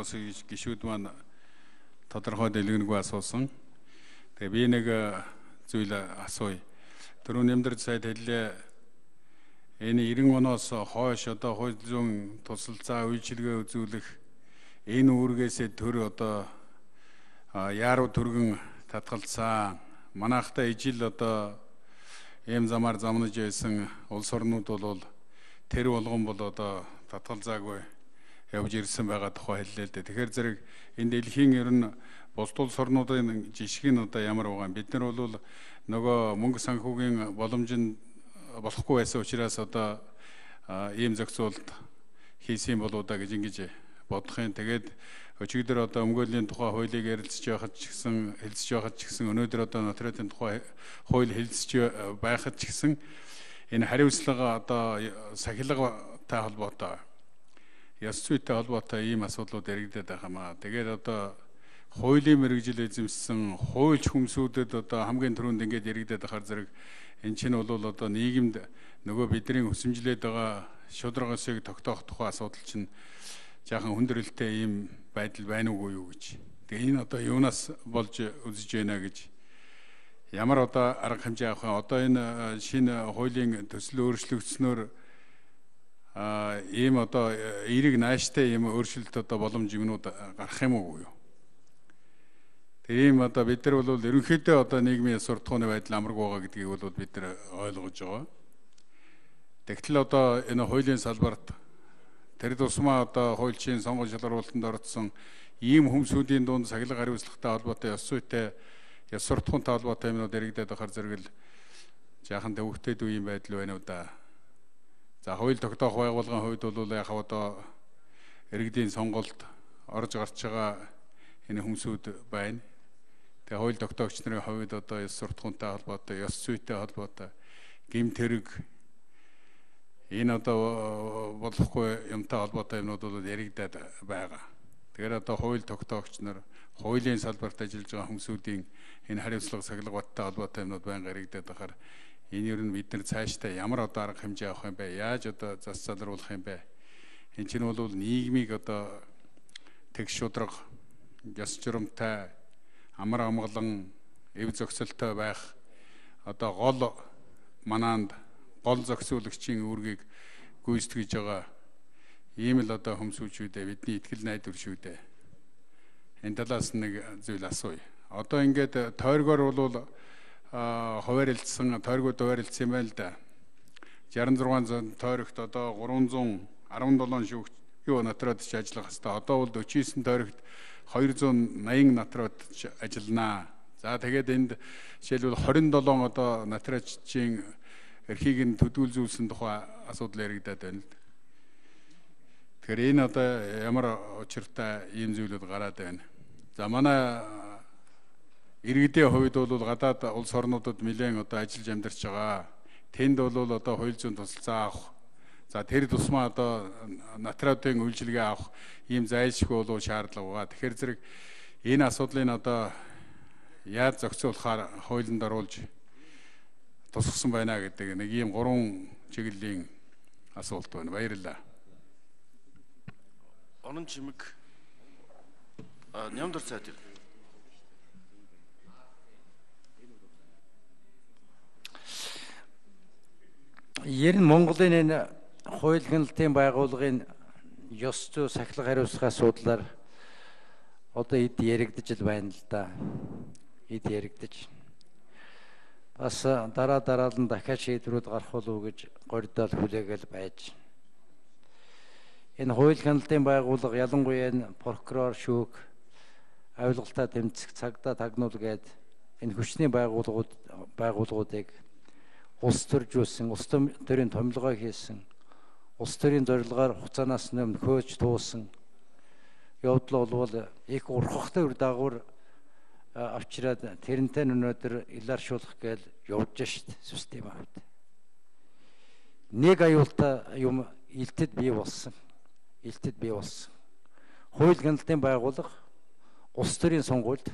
бос гişүүд маань тодорхой дэлгэнгүй асуусан. Тэгээ би нэг зүйл асууя. Түрүү нэмдэр сайд хэллээ. Энэ 90 оноос хойш одоо хууль зүйн тусалцаа үйлчилгээ үзүүлэх энэ үүргээсээ төр одоо яаруу түргэн татгалцсан. Манайхта ижил одоо ийм замаар замнаж байсан улс орнууд бол тэр болгон бол одоо татгалзаагүй явж ирсэн байгаа тухай хэллээ л дээ. Тэгэхээр зэрэг энэ дэлхийн ер нь улс орнуудын жишг нь одоо ямар байгаа юм. Бид нар бол нөгөө мөнгө санхүүгийн боломж нь болохгүй байсан учраас одоо ийм зохицуулт хийсэн болоо да гэж ингэж бодох юм. Тэгээд өчигдөр одоо өмгөөлийн тухай хуулийг ярилцж байхад ч гэсэн хэлцэж байхад ч гэсэн өнөөдөр одоо нотариатын тухай хууль хэлцэж байхад ч гэсэн энэ хариуцлага одоо сахилгатай холбоотой ёс зүйтэй холбоотой ийм асуудлууд яригдаад байгаа маа. Тэгээд одоо хуулийн мэрэгжил эзэмшсэн хуульч хүмсүүдэд одоо хамгийн түрүүнд ингээд яригдаад байхаар зэрэг эн чинь бол одоо нийгэмд нөгөө бидний хүсэмжлээд байгаа шударгасыг тогтоох тухай асуудал чинь жаахан хүндрэлтэй ийм байдал байна уугүй юу гэж. Тэгээ энэ одоо юунаас болж үзэж байна гэж ямар одоо арга хэмжээ авах вэ? Одоо энэ шинэ хуулийн төсөл өөрчлөгдснөөр ийм одоо эерэг нааштай ийм өөрчлөлт одоо боломж юмнууд гарах юм уу юу? Тийм одоо бид нар бол ерөнхийдөө одоо нийгмийн суртахууны байдал амарг байгаа гэдгийг бол бид нар ойлгож байгаа. Тэгтэл одоо энэ хуулийн салбарт Тэр тусмаа одоо хуульчийн сонгон шалгаруулалтанд орцсон ийм хүмсүүдийн дунд сахилга хариуцлагатай холбоотой ёс зүйтэй ёс суртахуунтай холбоотой юмнууд яригдаад байхаар зэрэгэл жаахан төвөгтэй дүү юм байдал байна уу да. За хууль тогтоох байгууллагын хувьд бол яг одоо иргэдийн сонголт орж гарч байгаа энэ хүмсүүд байна. Тэгээ хууль тогтоогч нарын хувьд одоо ёс суртахуунтай холбоотой, ёс зүйтэй холбоотой гимт хэрэг энэ одоо болохгүй юмтай холбоотой юмнууд бол яригдаад байгаа. Тэгэхээр одоо хууль тогтоогч нар хуулийн салбарт ажиллаж байгаа хүмүүсийн энэ хариуцлага сахилгаваттай холбоотой юмнууд байнга яригдаад байхаар ер нь бид нар цаашдаа ямар одоо арга хэмжээ авах юм бэ? Яаж одоо зас залруулах юм бэ? Энэ чинь бол нийгмийг одоо тэг шудраг, яс журамтай, амар амгалан, эв зохицолтой байх одоо гол манаанд гол зохицуулагчийн үүргийг гүйцэтгэж байгаа ийм л одоо хөмсүүчүүдээ бидний ихтгэл найдвар шүү дээ. Энэ талаас нэг зүйл асууя. Одоо ингээд тойргоор бол хуваарлцсан тойргууд хуваарлцсан юм байна л да. 66 тойрогт одоо 317 шүүгч юу натраад ч ажиллах хэвээр. Одоо бол 49 тойрогт 280 натраад ажилланаа. За тэгээд энд жишээлбэл 27 одоо натраачийн эрхийг нь төдүүлзүүлсэн тухай асуудал яригадаад байна л да. Тэгэхээр энэ одоо ямар учиртай ийм зүйлүүд гараад байна. За манай иргэдийн хувьд бол гадаад улс орнуудад нэлээд одоо ажиллаж амьдарч байгаа. Тэнд бол одоо хууль зүйн тусалцаа авах За тэр тусмаа одоо натраудын үйлчилгээ авах ийм зайлшгүй болов шаардлага байгаа. Тэгэхээр зэрэг энэ асуудлыг одоо яаж зохицуулахаар хуулинд оруулж тусгсан байна гэдэг нэг ийм гурван чиглэлийн асуулт байна. Баярлалаа. Онон чимэг нямдар цайд юм. Ер нь Монголын энэ хууль гэнэлтийн байгууллагын ёс зүй сахилга хариуцлага асуудлаар одоо эд яригдж л байна л да. Эд яригдж бас дараа дараа нь дахиад шийдвэрүүд гарах болов гэж гордол хүлээгээл байж. Энэ хууль хяналтын байгууллага ялангуяа энэ прокурор шүүх авилгалтаа тэмцэх цагдаа тагнуул гээд энэ хүчний байгууллагууд байгууллагуудыг улс төржүүлсэн, улс төрийн томилгоо хийсэн, улс төрийн зорилгоор хугацаанаас өмнө хөөж туусан явдал болвол их урхахтай үр дагавар авчираад тэрнтэй өнөөдөр иларшуулах гээл явж шít систем авд. Нэг аюултай юм илтэд бий болсон. Илтэд бий болсон. Хууль гяналтын байгууллага улс төрийн сонгуульд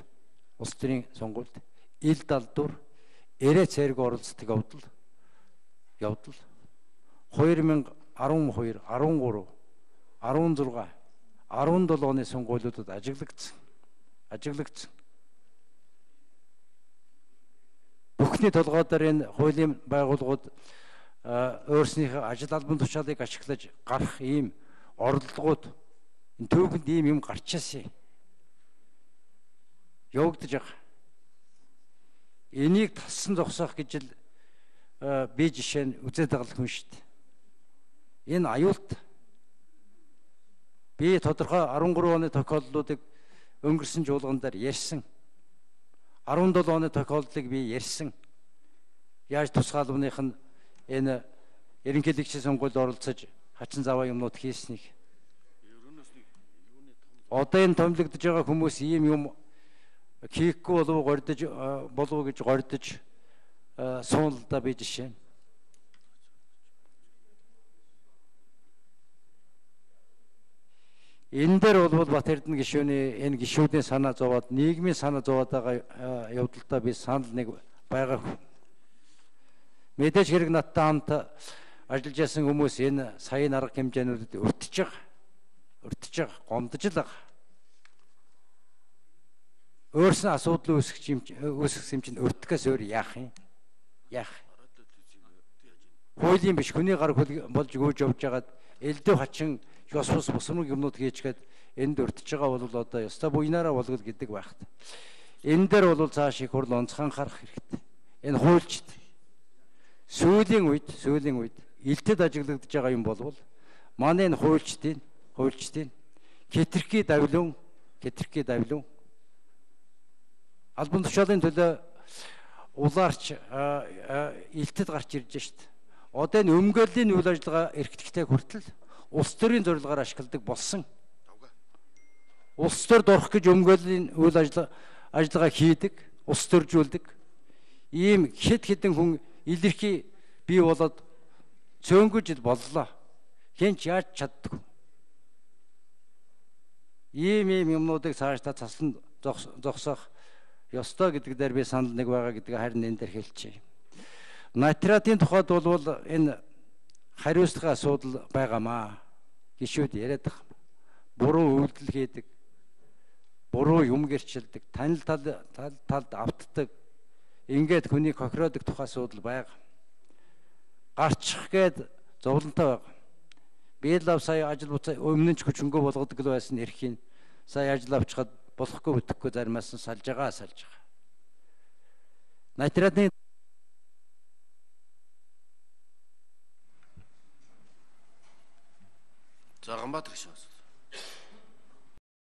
улс төрийн сонгуульд ил далдуур эрэ цэрэг оролцдог явдал явдал 2012 13 16 17 оны сонгуулиудад ажиглагдсан. Ажиглагдсан. Бүхний толгойдоор энэ хуулийн байгууллагууд өөрснийхөө ажил албан тушаалыг ашиглаж гарах ийм оролдлогууд энэ түүхэнд ийм юм гарчаасан. Явагдаж байгаа. Энийг талсан зогсоох гэж л би жишээ нь үзээд байгаа хүн шүү дээ. Энэ аюулт би тодорхой 13 оны тохиолдлуудыг өнгөрсөн жуулган дээр ярьсан. 17 оны тохиолдлыг би ярьсан. Яаж тусгаалвных нь энэ ерөнхийлөгчийн сонгуульд оролцож хачин заваа юмнууд хийснийг. Одоо энэ томилогдож байгаа хүмүүс ийм юм хийхгүй болов гордож болов гэж гордож сууналдаа би жишээ. Энэ дээр бол Бат Эрдэнэ гишүүний энэ гишүүдийн санаа зовоод нийгмийн санаа зовоод байгаа явдалтай би санал нэг байгаа. Мэдээж хэрэг надтай хамт ажиллаж ясан хүмүүс энэ саяын арга хэмжээнүүдэд өртөж байгаа. Өртөж байгаа, гомдож л байгаа. Өөрснөө асуудал үүсгэж үүсгэсэн чинь өртгөөс өөр яах юм? Яах? Хуулийн биш хүний гар болж гүйж явж байгаад элдв хачин ёс бус бусмаг юмнууд хийчгээд энд өртөж байгаа бол одоо ёстой буйнаараа болгол гэдэг байхт. Энэ дээр бол цааш их хурл онцгой анхаарах хэрэгтэй. Энэ хуульчд сүүлийн үед сүүлийн үед илтэд ажиглагдж байгаа юм болвол манай энэ хуульчдын хуульчдын хитрхи давлуун хитрхи давлуун албан тушаалын төлөө улаарч илтэд гарч ирж шít. Одоо энэ өмгөөллийн үйл ажиллагаа эрхтгтэй хүртэл улс төрийн зорилгоор ашигладаг болсон. Улс төр дурах гэж өмгөөлийн үйл ажиллагаа хийдэг, улс төржүүлдэг. Ийм хэд хэдэн хүн илэрхий бий болоод цөөнгөө жил боллоо. Хинч яаж чаддаг. Ийм ийм юмнуудыг цаашдаа цаслан зогсоох ёстой гэдэг дээр би санал нэг байгаа гэдгийг харин энэ дээр хэлчихье. Натратын тухайд бол энэ хариуцлагын асуудал байгаамаа. Гишүүд яриад байгаа. Буруу үйлдэл хийдэг. Буруу юм гэрчилдэг. Танил тал талд автдаг. Ингээд хүнийг хохироодог тухай асуудал байгаа. Гарчих гээд зовлонтой байгаа. Би л сая ажил буцаа өмнө нь ч хүчнгөө болгодог л байсан эрхийн. Сая ажил авчихад болохгүй бүтэхгүй заримаас нь салж байгаа салж байгаа. Натратын За Ганбаатар гişүүн.